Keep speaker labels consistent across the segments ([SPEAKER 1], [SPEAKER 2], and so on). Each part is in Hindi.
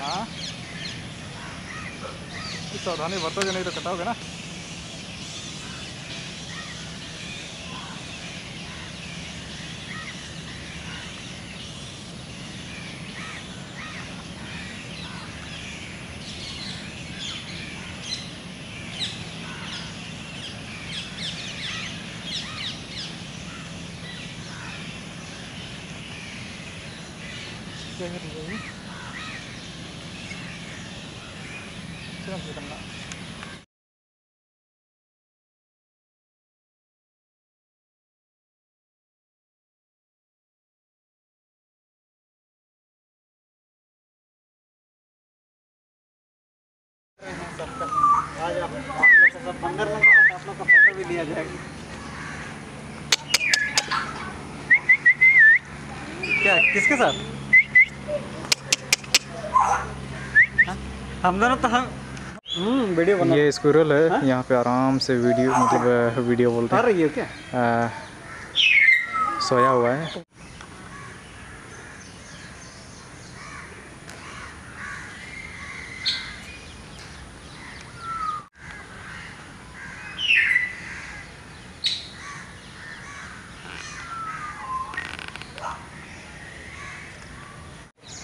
[SPEAKER 1] हाँ? सावधानी बरतोगे नहीं तो कटाओगे ना? क्या कर रही है ये? चल निकलना
[SPEAKER 2] आज आप लोग को आप लोग का फ़ोटो भी लिया जाएगा क्या किसके साथ? हम दोनों तो हम वीडियो बना
[SPEAKER 1] ये स्क्विरल है यहाँ पे आराम से वीडियो मतलब वीडियो बोलते हैं।
[SPEAKER 2] क्या?
[SPEAKER 1] सोया हुआ है।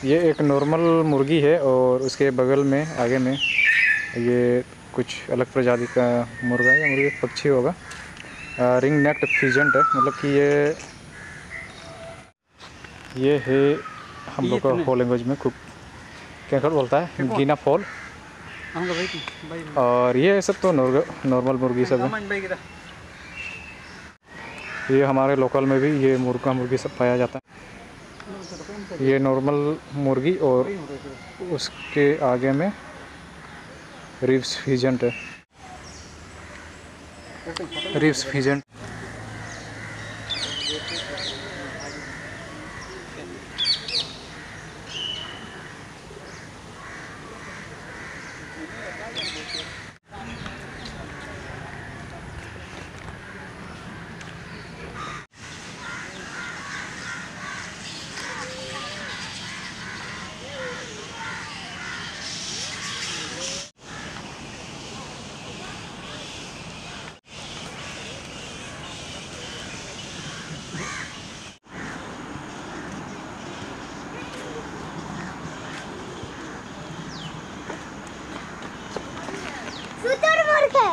[SPEAKER 1] ये एक नॉर्मल मुर्गी है और उसके बगल में आगे में ये कुछ अलग प्रजाति का मुर्गा है या मुर्गी पक्षी होगा। रिंग नेक्ट फिजेंट है मतलब कि ये ये है हम लोग का? हो लैंग्वेज में खूब क्या बोलता है? गीना फॉल
[SPEAKER 2] भाई भाई।
[SPEAKER 1] और ये सब तो नॉर्मल मुर्गी सब है। ये हमारे लोकल में भी ये मुर्गा मुर्गी सब पाया जाता है। ये नॉर्मल मुर्गी और उसके आगे में रिप्स फीजेंट है। रिप्स फिजेंट
[SPEAKER 3] शुतुरमुर्ग है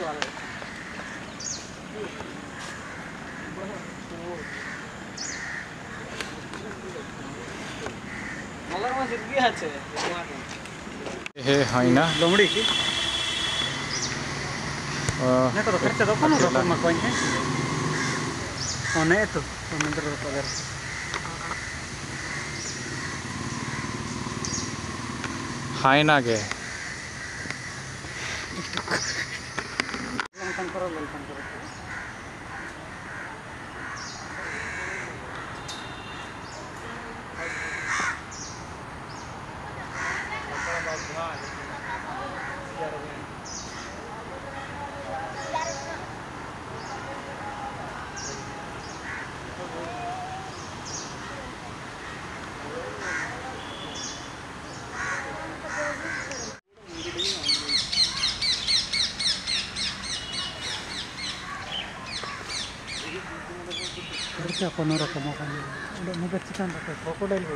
[SPEAKER 3] ভালো হে
[SPEAKER 2] হয় লোমড়ি কি?
[SPEAKER 1] নেতো
[SPEAKER 2] খরচা তো
[SPEAKER 1] কোন
[SPEAKER 2] রকম মা কইন অনে তো সমুদ্র পগার হয় না গে। नहीं तो समुद्र रोको अगर
[SPEAKER 1] हाइना के
[SPEAKER 2] वेलकम करो वेलकम करो खर्चा कोनो रकम अपन उड़ा मगर चिकन रखे क्रोकोडाइल हो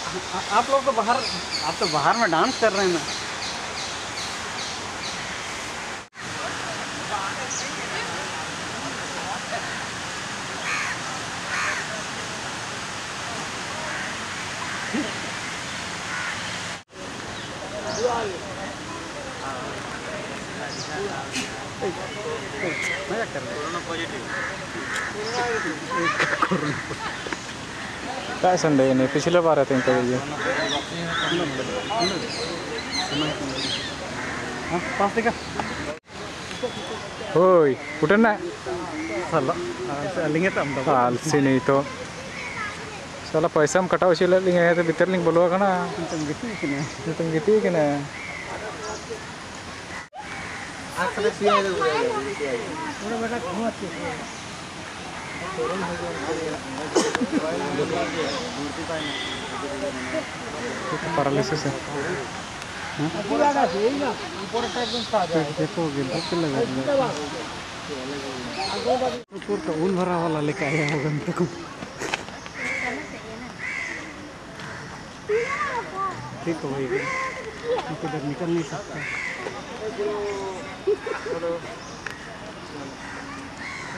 [SPEAKER 2] आप लोग तो बाहर आप तो बाहर में डांस कर रहे हैं ना। मज़ा कर रहे हैं
[SPEAKER 1] काय संडे नाही पिछले बार
[SPEAKER 2] पास देखा।
[SPEAKER 1] होय कुठं नाही
[SPEAKER 2] चलो लिंगे तो हम दबा
[SPEAKER 1] आलसी नाही तो। चला पैसा हम कटावशी लिंग आहे तर भीतर लिंग बोलवा का ना
[SPEAKER 2] तुम
[SPEAKER 1] ते किती की नाही पैरालिसिस है।
[SPEAKER 2] ऊन भरा वाला लेके आया होगा मेरे को ठीक हो। भाई मैं किधर निकल नहीं सकता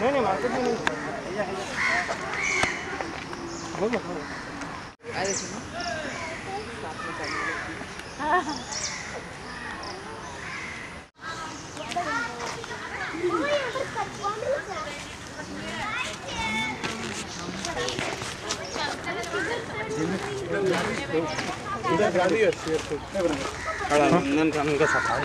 [SPEAKER 2] नहीं नहीं मार्केट में नहीं नंदन सफाई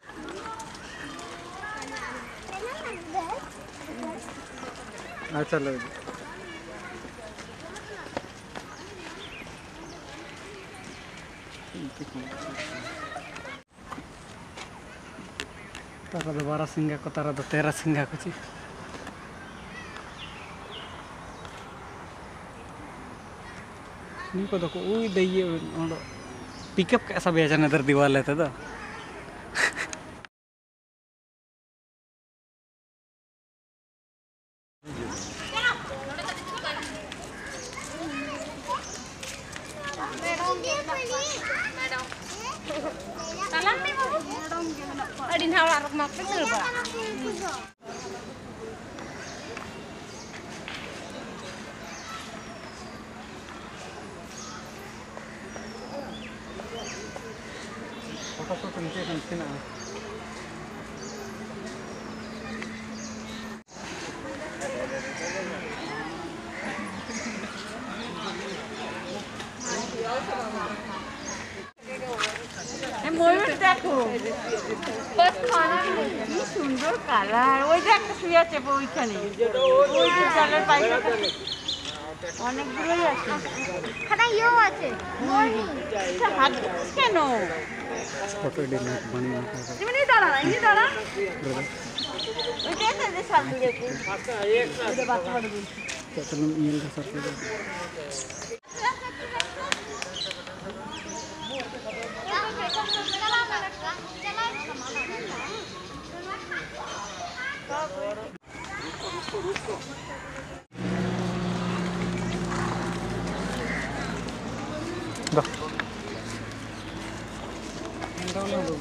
[SPEAKER 2] अच्छा लो तारा दो बारह सिंगा को तारा दो तेरह सिंगा को ची को देखो वही दही पिकअप कैसा भेजा इधर दीवार लेते था
[SPEAKER 3] Adin hau larok mak kecil
[SPEAKER 2] ba. Apa tu
[SPEAKER 4] penting penting nak? সুন্দর কালার। ওই যে একটা শুয়ে আছে ওইখানে। ওই যে জলের পাইপ অনেকগুলোই আছে।
[SPEAKER 3] খানা ইয়েও আছে।
[SPEAKER 4] হাত কেন?
[SPEAKER 3] মানে দাঁড়া এমনি দাঁড়া।
[SPEAKER 5] ওইটাই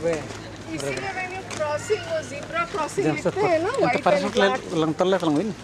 [SPEAKER 2] इसीलिए मैंने लंग
[SPEAKER 6] तल्ले
[SPEAKER 2] फलंग हुई ना।